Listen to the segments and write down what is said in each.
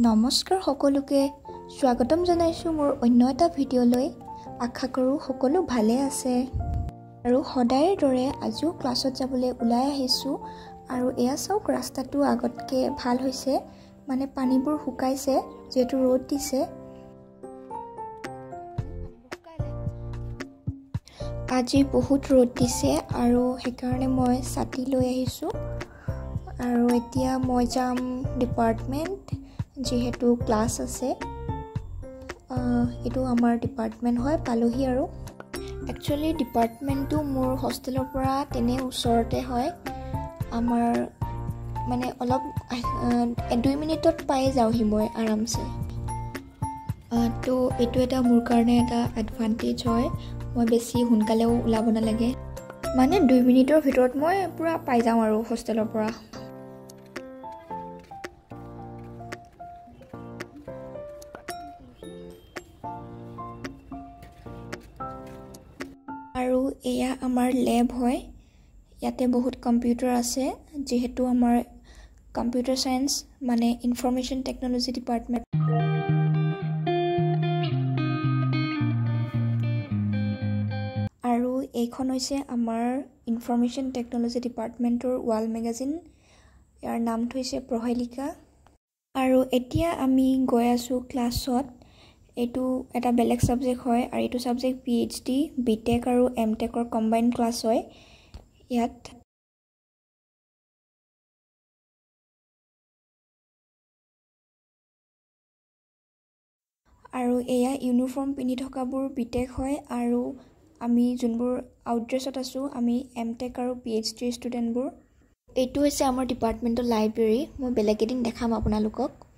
নমস্কাৰ সকলোকে। স্বাগতম জনাইছোঁ মোৰ অন্য এটা ভিডিঅ'লৈ। আশা কৰোঁ সকলো ভালে আছে। আৰু সদায়ৰ দৰে আজিও ক্লাছত যাবলৈ ওলাই আহিছোঁ। আৰু এয়া চাওক ৰাস্তাটো আগতকৈ ভাল হৈছে। মানে পানীবোৰ শুকাইছে যিহেতু ৰ'দ দিছে। আজি বহুত ৰ'দ দিছে আৰু সেইকাৰণে মই ছাতি লৈ আহিছোঁ। আৰু এতিয়া মই যাম ডিপাৰ্টমেণ্ট যিহেতু ক্লাছ আছে এইটো আমাৰ ডিপাৰ্টমেণ্ট হয় পালোহি আৰু। একচুৱেলি ডিপাৰ্টমেণ্টটো মোৰ হোষ্টেলৰ পৰা তেনে ওচৰতে হয়। আমাৰ মানে অলপ দুই মিনিটত পাই যাওঁহি মই আৰামছে। তো এইটো এটা মোৰ কাৰণে এটা এডভান্টেজ হয়। মই বেছি সোনকালেও ওলাব নালাগে। মানে দুই মিনিটৰ ভিতৰত মই পূৰা পাই যাওঁ আৰু হোষ্টেলৰ পৰা। আৰু এয়া আমাৰ লেব হয়। ইয়াতে বহুত কম্পিউটাৰ আছে যিহেতু আমাৰ কম্পিউটাৰ চায়েন্স মানে ইনফৰ্মেশ্যন টেকন'লজি ডিপাৰ্টমেণ্ট। আৰু এইখন হৈছে আমাৰ ইনফৰ্মেশ্যন টেকন'লজি ডিপাৰ্টমেণ্টৰ ৱাল মেগাজিন। ইয়াৰ নামটো হৈছে প্ৰহেলিকা। আৰু এতিয়া আমি গৈ আছোঁ ক্লাছত। এইটো এটা বেলেগ ছাবজেক্ট হয় আৰু এইটো subject P H D B tech আৰু এম টেকৰ কম্বাইন ক্লাছ হয়। ইয়াত আৰু এয়া ইউনিফৰ্ম পিন্ধি থকাবোৰ বি টেক হয় আৰু আমি যোনবোৰ আউটড্ৰেছত আছোঁ আমি এম টেক আৰু পি এইচ ডিৰ ষ্টুডেণ্টবোৰ এইটো হৈছে আমাৰ ডিপাৰ্টমেণ্টৰ লাইব্ৰেৰী মই বেলেগ এদিন দেখাম আপোনালোকক।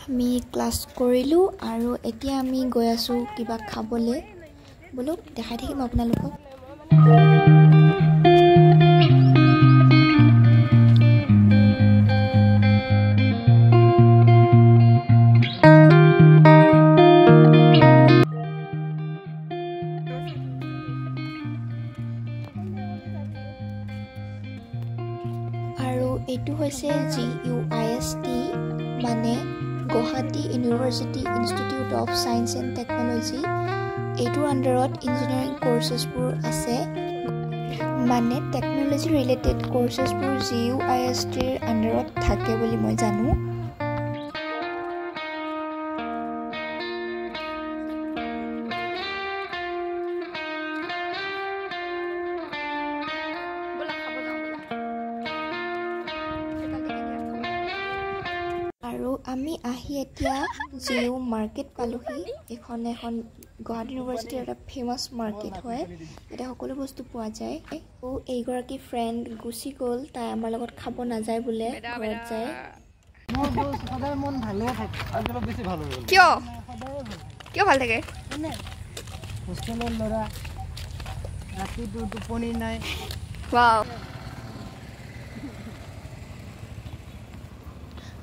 আমি ক্লাছ কৰিলোঁ আৰু এতিয়া আমি গৈ আছোঁ কিবা খাবলৈ। বোলো দেখাই থাকিম আপোনালোকক। আৰু এইটো হৈছে G U I S T মানে Guwahati university institute of science and technology. এইটোৰ আণ্ডাৰত ইঞ্জিনিয়াৰিং কৰ্চেছবোৰ আছে। মানে টেকন'লজি ৰিলেটেড কৰ্চেছবোৰ জি ইউ আই এছ টিৰ আণ্ডাৰত থাকে বুলি মই জানো। আমি আহি এতিয়া জিঅ' মাৰ্কেট পালোহি। এইখন এখন গুৱাহাটী ইউনিভাৰ্চিটিৰ এটা ফেমাছ মাৰ্কেট হয়। ইয়াতে সকলো বস্তু পোৱা যায়। আৰু এইগৰাকী ফ্ৰেণ্ড গুচি গ'ল। তাই আমাৰ লগত খাব নাযায় বোলে ঘৰত যায়। কিয়? কিয় ভাল থাকে? হোষ্টেলৰ ল'ৰা ৰাতিটো টোপনি নাই।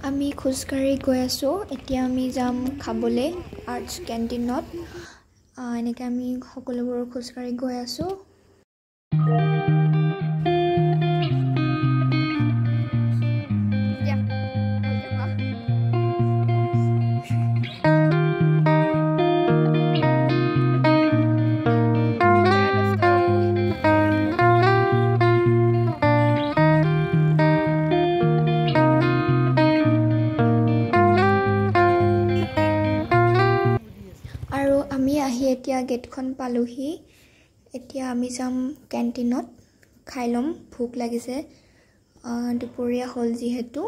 আমি খোজকাঢ়ি গৈ আছোঁ। এতিয়া আমি যাম খাবলৈ আৰ্টছ কেণ্টিনত এনেকৈ আমি সকলোবোৰ খোজকাঢ়ি গৈ আছোঁ। এতিয়া গেটখন পালোহি। এতিয়া আমি যাম কেণ্টিনত। খাই ল'ম। ভোক লাগিছে। দুপৰীয়া হ'ল যিহেতু।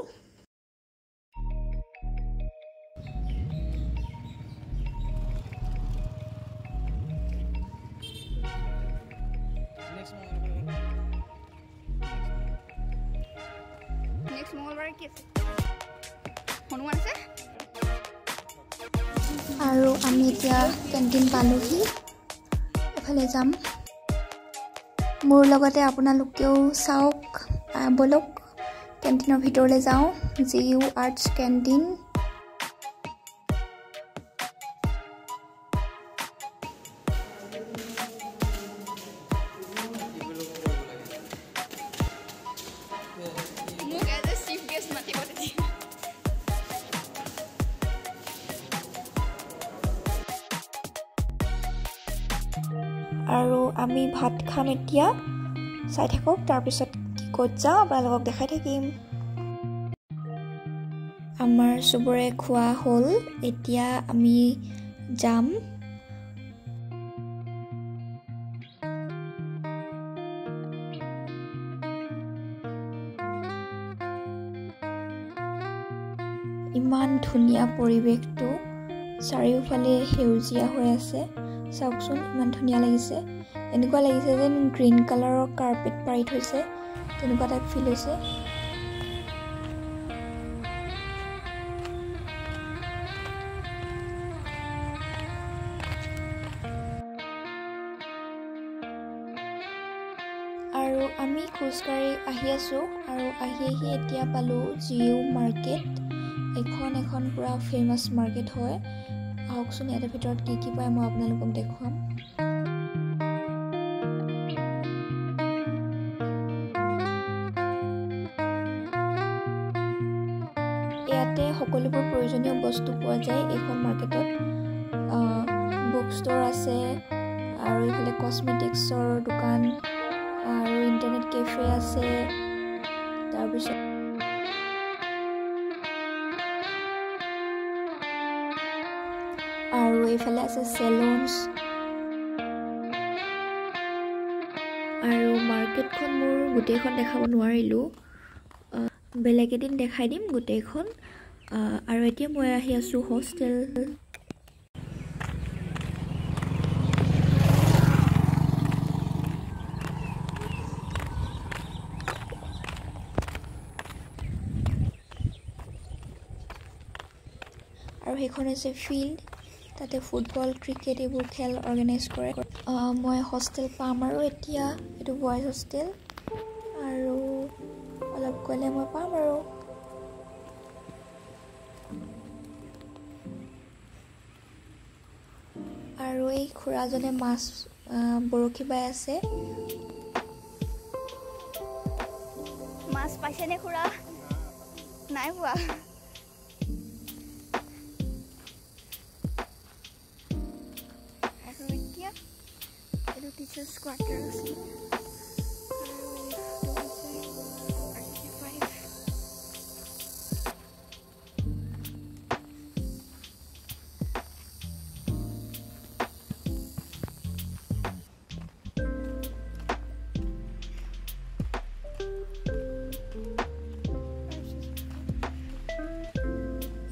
নেক্সট মঙলবাৰে কি? আছে হনুমান আছে? আমি এতিয়া কেণ্টিন পালোহি। এফালে যাম। মোৰ লগতে আপোনালোকেও চাওক ব'লক। কেণ্টিনৰ ভিতৰলৈ যাওঁ। G U arts canteen. আৰু আমি ভাত খাম এতিয়া। চাই থাকক তাৰপিছত ক'ত যাওঁ আপোনালোকক দেখাই থাকিম। আমাৰ চবৰে খোৱা হ'ল এতিয়া আমি যাম। ইমান ধুনীয়া পৰিৱেশটো চাৰিওফালে সেউজীয়া হৈ আছে। চাওকচোন ইমান ধুনীয়া লাগিছে। এনেকুৱা লাগিছে যেন গ্ৰীণ কালাৰৰ কাৰ্পেট পাৰি থৈছে তেনেকুৱা টাইপ ফিল হৈছে। আৰু আমি খোজকাঢ়ি আহি আছোঁ আৰু আহি আহি এতিয়া পালোঁ জিঅ' মাৰ্কেট। এখন এখন পূৰা ফেমাছ মাৰ্কেট হয়। আহকচোন ইয়াতে ভিতৰত কি কি পায় মই আপোনালোকক দেখুৱাম। ইয়াতে সকলোবোৰ প্ৰয়োজনীয় বস্তু পোৱা যায় এইখন মাৰ্কেটত। বুক ষ্ট'ৰ আছে আৰু এইফালে কচমেটিক্সৰ দোকান আৰু ইণ্টাৰনেট কেফে আছে তাৰপিছত আৰু এইফালে আছে চেলুনছ আৰু মাৰ্কেটখন মোৰ গোটেইখন দেখাব নোৱাৰিলোঁ বেলেগ এদিন দেখাই দিম গোটেইখন আৰু এতিয়া মই আহি আছোঁ হোষ্টেল আৰু সেইখন হৈছে ফিল্ড তাতে ফুটবল ক্ৰিকেট এইবোৰ খেল অৰ্গেনাইজ কৰে। মই হোষ্টেল পাম আৰু এতিয়া এইটো বইজ হোষ্টেল আৰু অলপ গ'লে মই পাম আৰু। আৰু এই খুৰাজনে মাছ বৰশী বাই আছে। মাছ পাইছেনে খুৰা? নাই পোৱা। হৈছে RCC5.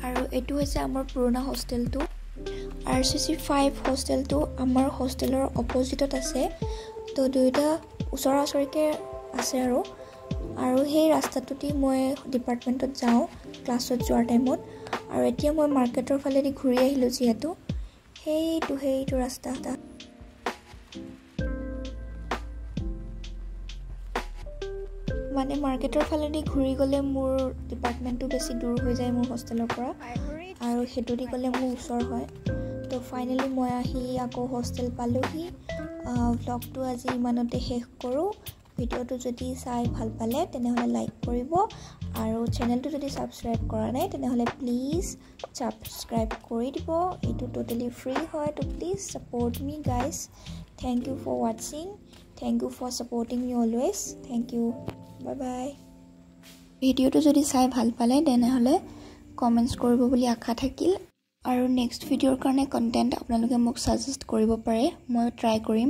আৰু এইটো হৈছে আমাৰ পুৰণা হোষ্টেলটো আৰ চি চি ফাইভ হোষ্টেলটো আমাৰ হোষ্টেলৰ অপজিটত আছে। তো দুয়োটা ওচৰা ওচৰিকৈ আছে আৰু। আৰু সেই ৰাস্তাটোদি মই ডিপাৰ্টমেণ্টত যাওঁ ক্লাছত যোৱাৰ টাইমত। আৰু এতিয়া মই মাৰ্কেটৰ ফালেদি ঘূৰি আহিলোঁ যিহেতু। সেইটো সেইটো ৰাস্তা মানে মাৰ্কেটৰ ফালেদি ঘূৰি গ'লে মোৰ ডিপাৰ্টমেণ্টটো বেছি দূৰ হৈ যায় মোৰ হোষ্টেলৰ পৰা। আৰু সেইটো দি গ'লে মোৰ ওচৰ হয়। তো ফাইনেলি মই আহি আকৌ হোষ্টেল পালোহি। ভ্লগটো আজি ইমানতে শেষ কৰোঁ। ভিডিঅ'টো যদি চাই ভাল পালে তেনেহ'লে লাইক কৰিব। আৰু চেনেলটো যদি ছাবস্ক্ৰাইব কৰা নাই তেনেহ'লে প্লিজ ছাবস্ক্ৰাইব কৰি দিব। এইটো ট'টেলি ফ্ৰী হয় তো please support me guys thank you for ৱাচিং thank you for supporting me always thank you bye bye ভিডিঅ'টো যদি চাই ভাল পালে তেনেহ'লে কমেণ্টছ কৰিব বুলি আশা থাকিল। আৰু নেক্সট ভিডিঅ'ৰ কাৰণে কণ্টেণ্ট আপোনালোকে মোক ছাজেষ্ট কৰিব পাৰে মই ট্ৰাই কৰিম।